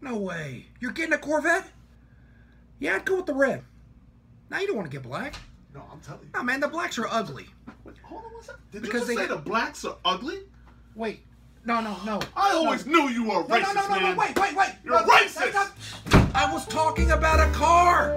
No way. You're getting a Corvette? Yeah, I'd go with the red. Now you don't want to get black. No, I'm telling you. No, man, the blacks are ugly. Wait, hold on one second. Did Because you they- say the blacks are ugly? Wait. No, no, no. I always no. knew you were a No, racist, no, no, no, man. no, wait, wait, wait. You're No, racist. I was talking about a car.